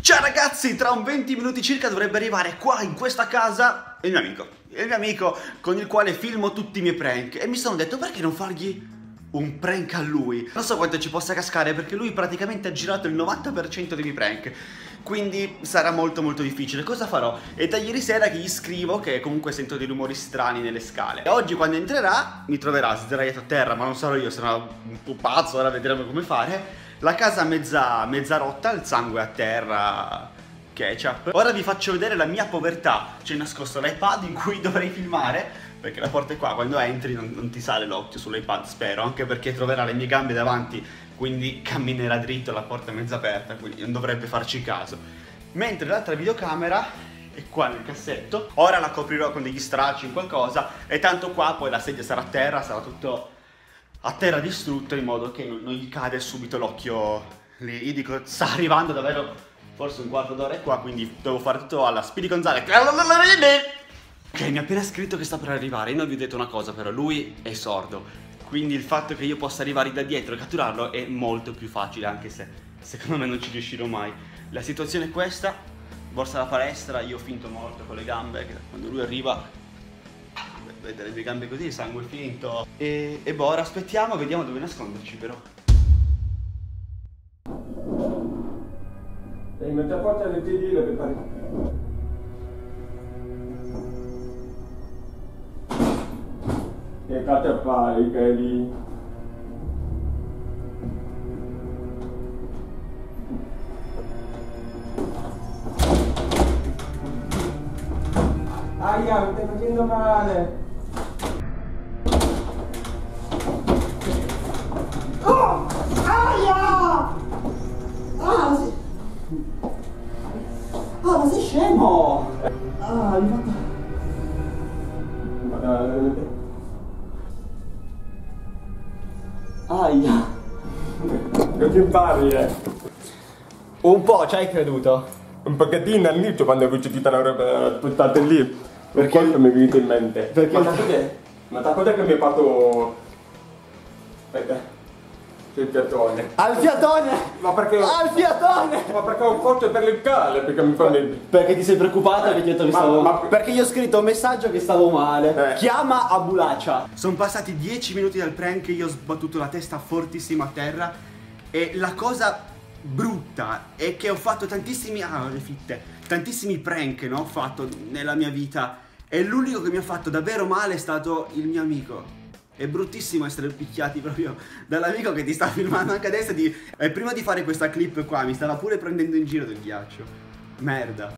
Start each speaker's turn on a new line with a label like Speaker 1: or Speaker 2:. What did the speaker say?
Speaker 1: Ciao ragazzi, tra un 20 minuti circa dovrebbe arrivare qua in questa casa il mio amico. Il mio amico con il quale filmo tutti i miei prank. E mi sono detto perché non fargli un prank a lui? Non so quanto ci possa cascare perché lui praticamente ha girato il 90% dei miei prank. Quindi sarà molto molto difficile. Cosa farò? È da ieri sera che gli scrivo che comunque sento dei rumori strani nelle scale. E oggi quando entrerà mi troverà sdraiato a terra, ma non sarò io, sarà un pupazzo, ora vedremo come fare. La casa mezza, mezza rotta, il sangue a terra, ketchup. Ora vi faccio vedere la mia povertà. C'è nascosto l'iPad in cui dovrei filmare, perché la porta è qua, quando entri non, non ti sale l'occhio sull'iPad, spero, anche perché troverà le mie gambe davanti, quindi camminerà dritto, la porta è mezza aperta, quindi non dovrebbe farci caso. Mentre l'altra videocamera è qua nel cassetto, ora la coprirò con degli stracci, qualcosa, e tanto qua poi la sedia sarà a terra, sarà tutto a terra distrutto in modo che non, gli cade subito l'occhio lì. Io dico, sta arrivando davvero forse un quarto d'ora è qua, quindi devo fare tutto alla Speedy Gonzales. Ok, mi ha appena scritto che sta per arrivare. Io non vi ho detto una cosa, però lui è sordo. Quindi il fatto che io possa arrivare da dietro e catturarlo è molto più facile, anche se secondo me non ci riuscirò mai. La situazione è questa, borsa da palestra, io finto morto con le gambe, quando lui arriva vedete le mie gambe così, sangue finto. E, e boh, ora aspettiamo, vediamo dove nasconderci però.
Speaker 2: Ehi, metti a forza le piedine per fare... Che cazzo fai, Kelly? Aia, mi stai facendo male!
Speaker 3: Oh! Aia! Ah, ma sei... Ah, ma sei scemo! Ah, mi fatto...
Speaker 2: Ma-
Speaker 3: Aia!
Speaker 2: Non ti impari, eh?
Speaker 1: Un po', ci hai creduto?
Speaker 2: Un pochettino all'inizio quando avevo tutta la roba buttata lì. Per quanto mi è venuto in mente.
Speaker 1: Perché-
Speaker 2: Ma cos'è? Ma da cos'è che mi ha fatto... Aspetta. Il piattone.
Speaker 1: Al fiatone!
Speaker 2: Ma perché...
Speaker 1: Al fiatone!
Speaker 2: Ma perché ho forse per il cane, perché mi fa...
Speaker 1: Perché ti sei preoccupato perché, io
Speaker 2: Ma-
Speaker 1: stavo...
Speaker 2: ma-
Speaker 1: perché gli ho scritto un messaggio che stavo male.
Speaker 2: Eh.
Speaker 1: Chiama a Bulaccia. Sono passati 10 minuti dal prank, io ho sbattuto la testa fortissimo a terra. E la cosa brutta è che ho fatto tantissimi. Ah, le fitte. Tantissimi prank, no? Ho fatto nella mia vita. E l'unico che mi ha fatto davvero male è stato il mio amico. È bruttissimo essere picchiati proprio dall'amico che ti sta filmando anche adesso. Di... E prima di fare questa clip qua mi stava pure prendendo in giro del ghiaccio. Merda.